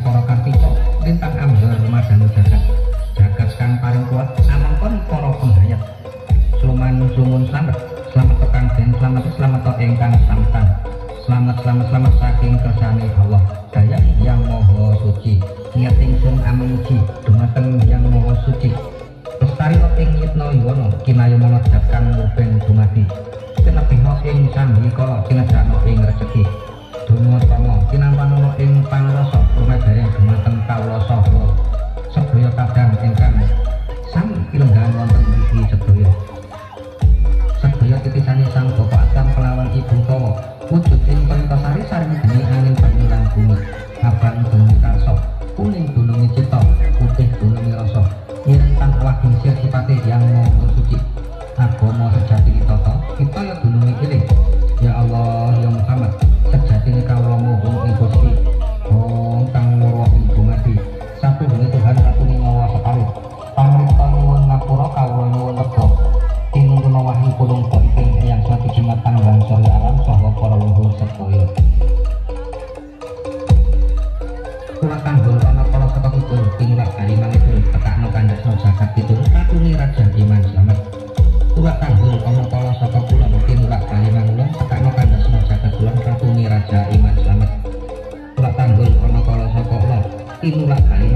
para iman selamat. Tak tanggung ono kalau sokok lo, inulah.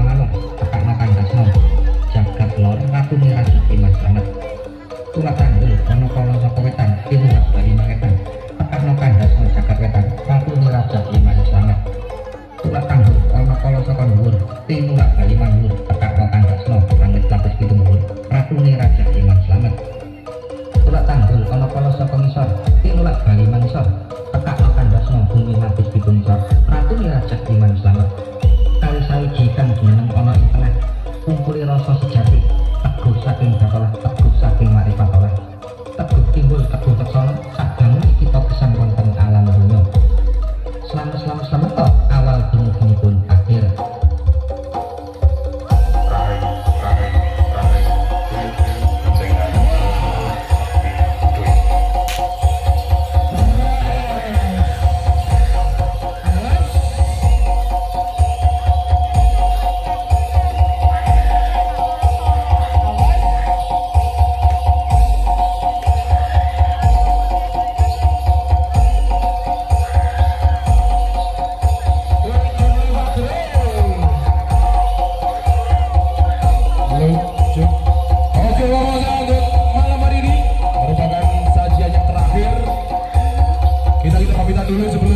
Elizabeth.